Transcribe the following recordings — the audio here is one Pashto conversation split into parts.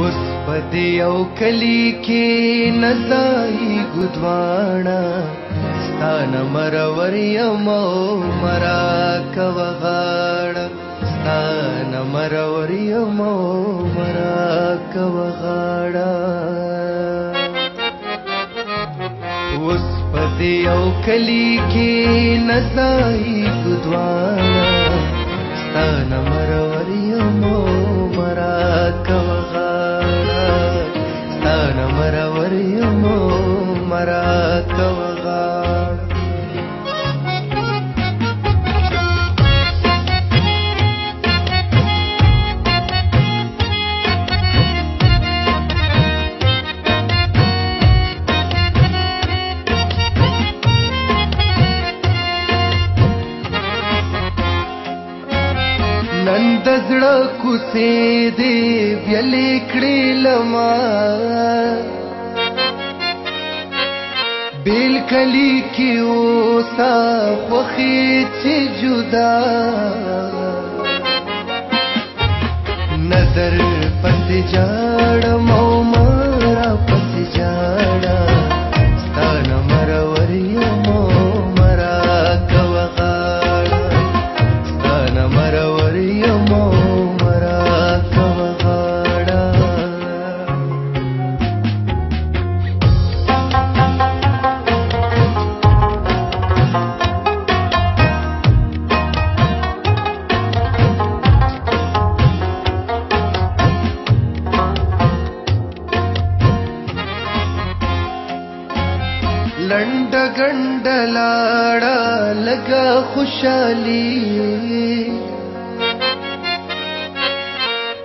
اوس پدې او کلی کې نزای ګدوانا ستان مرور یم مرا کوغاړ ستان مرور یم مرا کوغاړ اوس پدې او کلی کې نزای د زړه کوڅې دې بیلې کړې لما بیل کلی کې اوسا خوخي چې جدا نظر پند جان لنډ ګنډ لاړه لگا خوشالي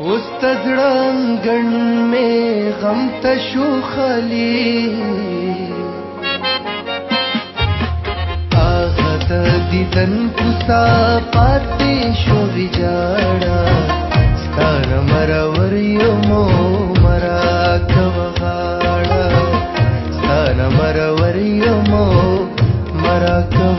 اوس تزړن ګن مې غم ته شو خالي اغه د دیدن کوسا پاتې वरक